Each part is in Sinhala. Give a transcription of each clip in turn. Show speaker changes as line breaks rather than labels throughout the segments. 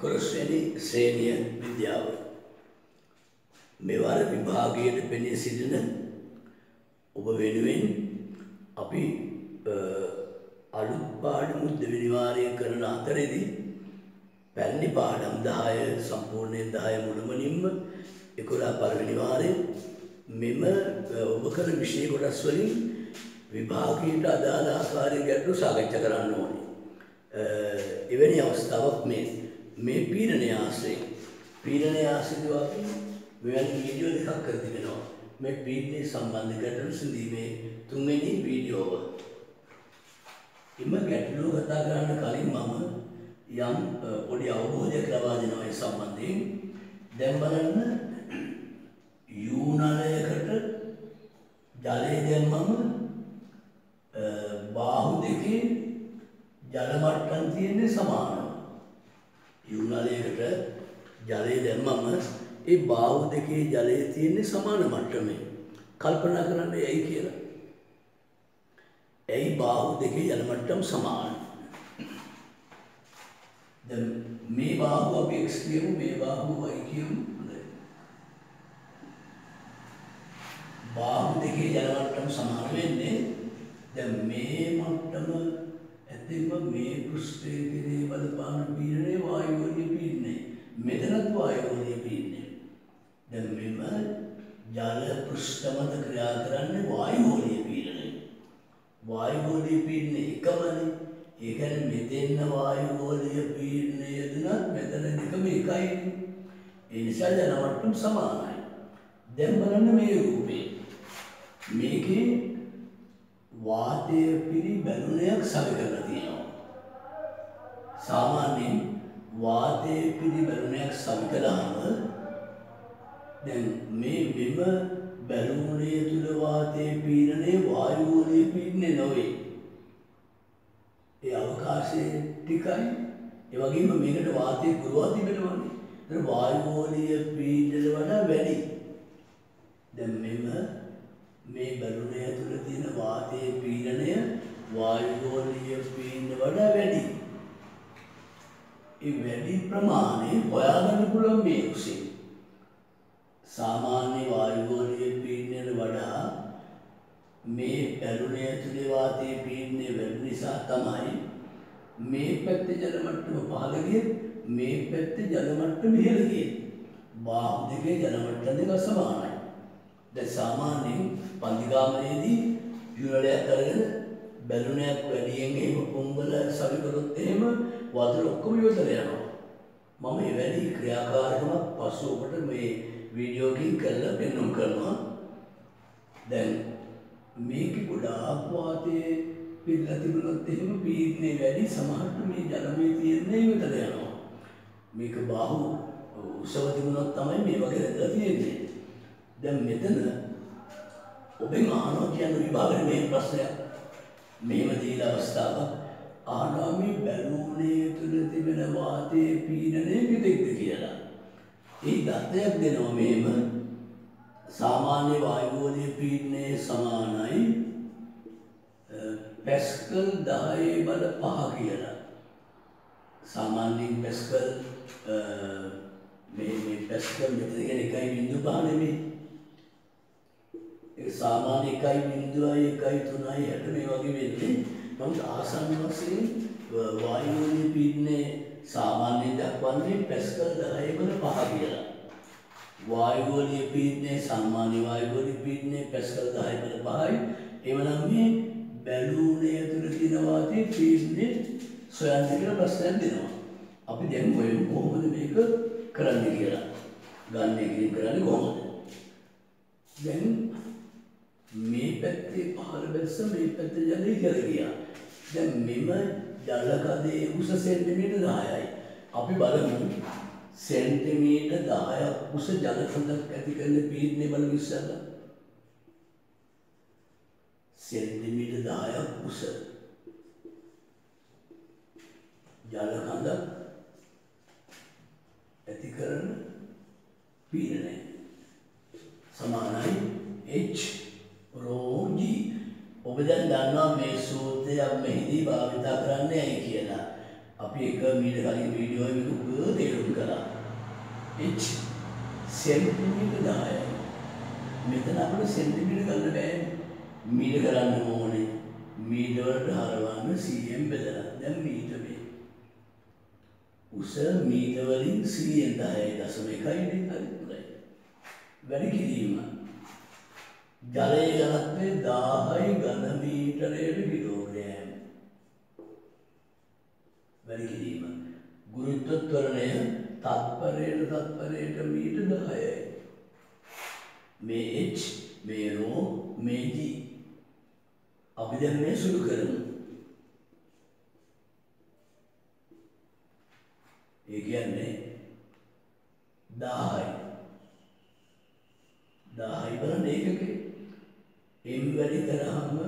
එකොළොස්වැනි ශ්‍රේණිය විද්‍යාව මෙවර විභාගයට පෙනී සිටින ඔබ වෙනුවෙන් අපි අලුත් පාඩමුත් දෙවිනිවාරය කරන අතරෙදී පැරණි පාඩම් දහය සම්පූර්ණයෙන් දහය මුළුමනින්ම එකොලා පළවෙනිවාරය මෙම ඔබ කර විෂය කොටස් වලින් විභාගයට අදාළ ආකාරයෙන් ගැටලු සාකච්ඡා කරන්න ඕනේ. එවැනි අවස්ථාවක් මේ මේ පීඩනය ආශ්‍රයෙන් පීඩනය ආශ්‍රිතව අපි මෙවැනි වීඩියෝ දෙකක් කර තිබෙනවා. මේ පීඩනය සම්බන්ධ ගැටලු සඳීමේ තුන්වෙනි වීඩියෝව. එම ගැටලුව කතා කරන්න කලින් මම යම් පොඩි අවබෝධයක් ලබා දෙනවා ඒ සම්බන්ධයෙන්. දැන් බලන්න යූනලයකට ජලය දැම්මම බාහු දෙකේ ජල මට්ටම් තියෙන්නේ සමානව. යූනලයකට ජලය දැම්මම ඒ බාහු දෙකේ ජලය තියෙන්නේ සමාන මට්ටමේ. කල්පනා කරන්න ඇයි කියලා. ඇයි බාහු දෙකේ ජල මට්ටම් සමාන? දැන් මේ බාහුව අපි x කියමු මේ බාහුව y කියමු. බාහු දෙකේ ජල මට්ටම් සමාන වෙන්නේ දැන් මේ මට්ටම ඇතිව මේ පෘෂ්ඨයේ කෙරේ බලපාන පීඩනය වායුවෝනිය පීඩනය. මෙතනත් වායුවෝනිය පීඩනය. දැන් මෙම ජල පෘෂ්ඨ මත ක්‍රියා කරන්නේ වායුවෝනිය පීඩනය. වායුවෝනිය පීඩනය එකමනේ. ඒ කියන්නේ මෙතෙන්න වායුවෝනිය පීඩනය යෙදුනත් මෙතන දෙකම එකයි. ඒ නිසා ජල මට්ටම් සමානයි. දැන් බලන්න මේ රූපේ. මේකේ වාතය පිරි බැලුනයක් සවි කරලා තියෙනවා. සාමාන්‍යයෙන් වාතය පිරි බැලුනයක් සවි කළාම දැන් මේ මෙම බැලුනේ තුල වාතයේ පීඩනය වායුවෝනිය පීඩනය නොවේ. ඒ අවකාශයේ ටිකයි ඒ වගේම මේකට වාතය පුරවා තිබෙනවානේ. ඒතර වායුවෝනිය පීඩනය වඩා වැඩි. දැන් මෙම මේ බැලුන ඇතුළ තියෙන වාතයේ පීඩනය වායුගෝලීය පීඩන වඩා වැඩි. ඒ වැඩි ප්‍රමාණය හොයාගන්න පුළුවන් මේ උසින්. සාමාන්‍ය වායුගෝලීය පීඩනයට වඩා මේ බැලුන ඇතුලේ වාතයේ පීඩනය වැඩි නිසා තමයි මේ පැත්තේ ජල මට්ටම පහළ ගියේ මේ පැත්තේ ජල මට්ටම ඉහළ ගියේ. බාහු දෙකේ ජල මට්ටම දෙක සමානයි. දැන් සාමාන්‍යයෙන් පන්දිගාමනයේදී යුරලයක් අරගෙන බැලුනයක් වැඩියෙන් එහෙම පොම්බල සවි කරොත් එහෙම වතුර ඔක්කොම ඉවතර යනවා. මම මේ වැඩි ක්‍රියාකාරකමක් පසු ඔබට මේ වීඩියෝ එකකින් කරලා පෙන්වන්න කරනවා. දැන් මේක ගොඩාක් වාතයේ පිරලා තිබුණොත් එහෙම පීඩනය වැඩි සමහරට මේ ජලමේ තියෙන්නේ ඉවතර යනවා. මේක බාහුව උසව තිබුණොත් තමයි මේ වගේ රැඳලා තියෙන්නේ. දැන් මෙතන ඔබෙන් අහනවා කියන විභාගයේ මේ ප්‍රශ්නයක් මෙහෙම දීලා අවස්ථාවක්. අහනවා මේ බැලුනේ තුල තිබෙන වාතයේ පීඩනය කෙතෙක්ද කියලා. ඒ දත්තයක් දෙනවා මෙහෙම සාමාන්‍ය වායුගෝලීය පීඩනය සමානයි. පැස්කල් 10 බල 5 කියලා. සාමාන්‍යයෙන් පැස්කල් මේ මේ පැස්කල් මෙතන කියන්නේ 1.5 නෙමෙයි. සාමාන්‍ය එකයි බිඳුවයි එකයි තුනයි හැට මේ වගේ වෙන්නේ නමුත් ආසන්න වශයෙන් වායුවෝනිය පීඩනය සාමාන්‍යයෙන් දක්වන්නේ පැස්කල් 10 වල 5 කියලා. වායුවෝනිය පීඩනය සාමාන්‍ය වායුවෝනිය පීඩනය පැස්කල් 10 වල 5යි. එවනම් මේ බැලූනේ ඇතුළේ තියෙන වාතයේ පීඩනය සොයන්න කියලා ප්‍රශ්නයක් දෙනවා. අපි දැන් හොයමු කොහොමද මේක කරන්නේ කියලා. ගන්න එකකින් කරන්නේ කොහොමද? දැන් මේ පැත්තේ පහළ බැස්ස මේ පැත්තේ ජලය ඉහළ ගියා. දැන් මෙම ජල කඳේ උස සෙන්ටිමීටර් 10යි. අපි බලමු සෙන්ටිමීටර් 10ක් උස ජල කඳක් ඇති කරන පීඩනය බලමු ඉස්සෙල්ලා. සෙන්ටිමීටර් 10ක් උස ජල කඳ ඇති කරන පීඩනය සමානයි H රෝජී ඔබ දැන් දන්නවා මේ සූත්‍රය මෙහිදී භාවිතා කරන්නේ ඇයි කියලා. අපි එක මීට කලින් වීඩියෝ එකක තේරුම් කළා. h සෙන්ටිමීටර් 10යි. මෙතන අපිට සෙන්ටිමීටර් ගන්න බෑනේ. මීටර් කරන්න ඕනේ. මීටර් වලට හරවන්න cm බෙදලා. දැන් මීටර් මේ. උස මීටර් වලින් 110.1යි නේ හරි. වැඩි කිරීම. ජලයේ ඝනත්වය 1000යි ඝන මීටරයට කිලෝග්‍රෑම්. වැඩි කිරීම. ගුරුත්වත්වරණය තත්පරයට තත්පරයට මීටර් 10යි. මේ h මේ ρ මේ g අපි දැන් මේ සුළු කරමු. ඒ කියන්නේ 10යි. 10යි බලන්න ඒකකේ m වැඩි කරාම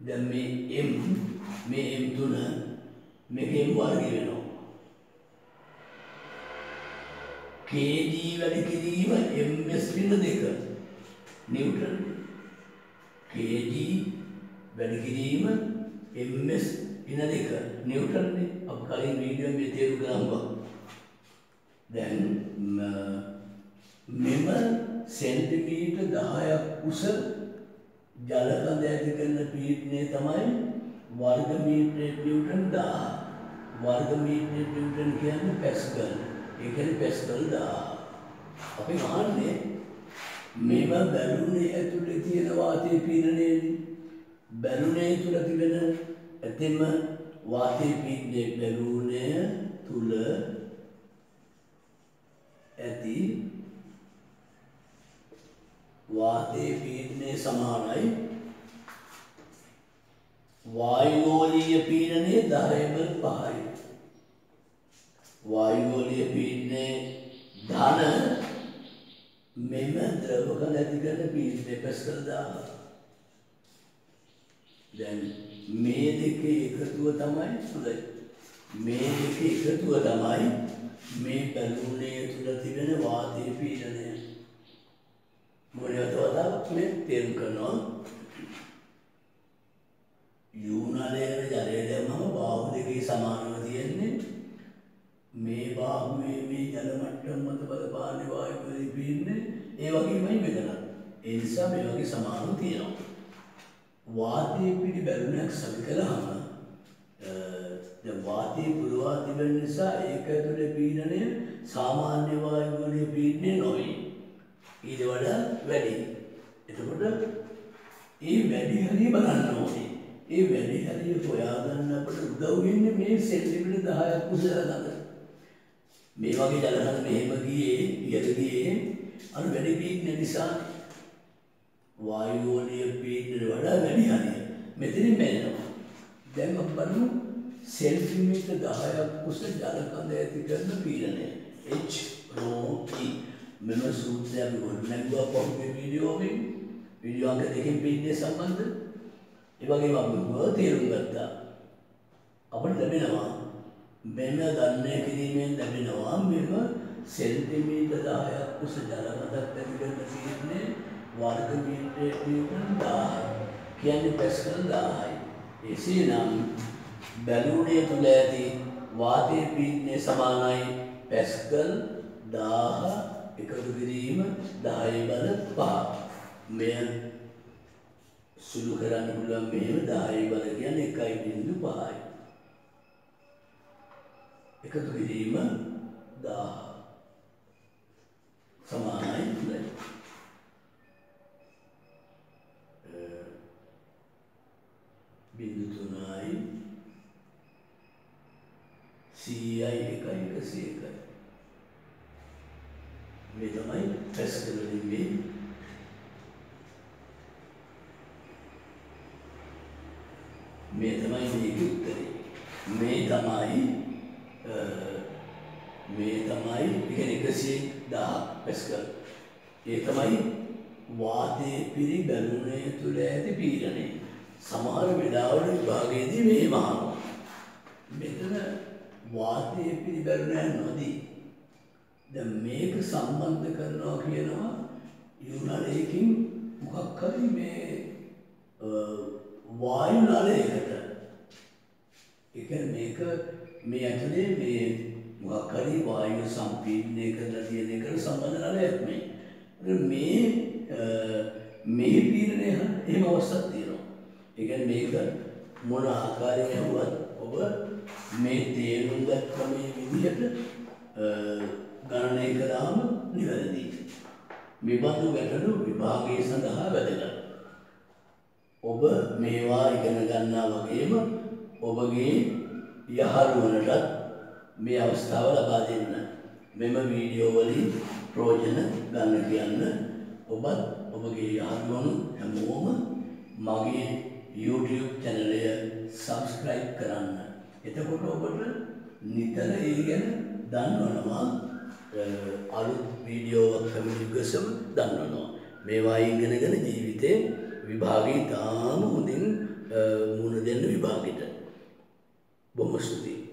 දැන් මේ m මේ m තුන මේක m වර්ගය වෙනවා. kg වැඩි කිරීම ms පින දෙක. නිව්ටන් kg වැඩි කිරීම ms පින දෙක. නිව්ටන් නේ. අප කලින් වීඩියෝ එකේ තේරුම් ගන්නවා දැන් මෙම සෙන්ටිමීටර් 10ක් උස ජල කඳ ඇති කරන පීඩනය තමයි වර්ග මීටරයට නිව්ටන් 1000 වර්ග මීටරයට නිව්ටන් කියන්නේ පැස්කල්. ඒ කියන්නේ පැස්කල් 1000 අපි අහන්නේ මේව බැලුනේ ඇතුලේ තියෙන වාතයේ පීඩනයනේ. බැලුනේ තුල තිබෙන ඇතෙම වාතයේ පීඩනය බැලුනේ තුල ඇති වාතයේ පීඩනය සමානයි. වායුගෝලීය පීඩනය 10 5යි වායුගෝලීය පීඩනය ධන මෙම ද්‍රවක නැති කරන පීඩනය පැස්කල් 1000 දැන් මේ දෙකේ එකතුව තමයි හොඳයි මේ දෙකේ එකතුව තමයි මේ බැලුනේ තුල තිබෙන වාතයේ පීඩනය. මොනවද වතාවක් මේ තේරුම් කරනවා යූනලයකට ජලය දැම්මම බාහු දෙකේ සමානව තියෙන්නේ මේ බාහුවේ මේ ජල මට්ටම මත බලපාන්නේ වායු පීඩනය ඒ වගේමයි මෙතන. ඒ නිසා මේ වගේ සමානව තියෙනවා. වාතයේ පිළි බැලුනක් සවි කළාම දැන් වාතයේ පුරවා තිබෙන නිසා ඒක ඇතුලේ පීඩනය සාමාන්‍ය වායු වලේ පීඩනය නොවේ. ඊට වඩා වැඩි. එතකොට ඒ වැඩි හරිය බලන්න ඕනේ. ඒ වැඩි හරිය හොයාගන්න අපට උදව් වෙන්නේ මේ සෙන්ටිමීටර් 10ක් උසලා ගන්න. මේ වගේ ජලකඳ මෙහෙම ගියේ ඉහළ ගියේ අර වැඩි පීඩන නිසා වායු ගෝලීය පීඩනයට වඩා වැඩි හරිය. මෙතනින් බැලෙනවා. දැන් අපි බලමු සෙන්ටිමීටර් 10ක් උස ජලකඳ ඇති කරන පීඩනය. H ρ E මෙම සූත්‍රය අපි ගොඩනැගුවා පහුගිය වීඩියෝ එකේ. වීඩියෝ අංක දෙකකින් පීඩනය සම්බන්ධ. ඒ වගේම අපි ගොඩ තේරුම් ගත්තා. අපිට ලැබෙනවා මෙන්න ගණනය කිරීමෙන් ලැබෙනවා මෙම සෙන්ටිමීටර් 10ක් උස ජලකඳක් ඇති කරන පීඩනය වර්ග මීටරයට නිව්ටන් 1000 කියන්නේ පැස්කල් 1000යි. එසේනම් බැලුනේ තුල ඇති වාතයේ පීඩනය සමානයි පැස්කල් 1000 එකතු කිරීම 10 බල 5. මෙය සුළු කරන්න පුළුවන් මෙහෙම 10 බල කියන්නේ 1.5යි. එකතු කිරීම 1000 සමානයි හොඳයි. බිඳු තුනයි සීයයි එකයි එකසි එකයි මේ තමයි පැස්කල් වලින් මේ මේ තමයි මේකේ උත්තරේ මේ තමයි මේ තමයි කියන්නේ 110 පැස්කල් ඒ තමයි වාතයේ පිරි බැලුනේ තුල ඇති පීඩනය සමහර වෙලාවල විභාගයේදී මෙහෙම අහනවා. මෙතන වාතයේ පිළිබැලුණා නොදී. දැන් මේක සම්බන්ධ කරනවා කියනවා යුනලයකින් මොකක් හරි මේ වායු නලයකට. ඒ කියන්නේ මේක මේ ඇතුලේ මේ මොකක් හරි වායු සම්පීඩනය කරලා තියෙන එකට සම්බන්ධ නලයක් මේ. මේ මේ පීඩනය එහෙම අවස්ථාවක් තියෙනවා. ඒ කියන්නේ මේක මොන ආකාරයෙන් හුවත් ඔබ මේ තේරුම් ගත්ත මේ විදිහට ගණනය කළාම නිවැරදි. මෙබඳු ගැටලු විභාගයේ සඳහා වැදගත්. ඔබ මේවා ඉගෙන ගන්නා වගේම ඔබගේ යහළුවනටත් මේ අවස්ථාව ලබා දෙන්න. මෙම වීඩියෝ වලින් ප්‍රයෝජන ගන්න කියන්න ඔබත් ඔබගේ යහළුවනු හැමෝම මගේ YouTube චැනලය සබස්ක්‍රයිබ් කරන්න. එතකොට ඔබට නිතර ඒ ගැන දන්වනවා අලුත් වීඩියෝවක් කමිනිකසම දන්වනවා. මේවා ඉගෙනගෙන ජීවිතේ විභාගී තාම හොඳින් මුණ දෙන්න විභාගෙට. බොහොම ස්තුතියි.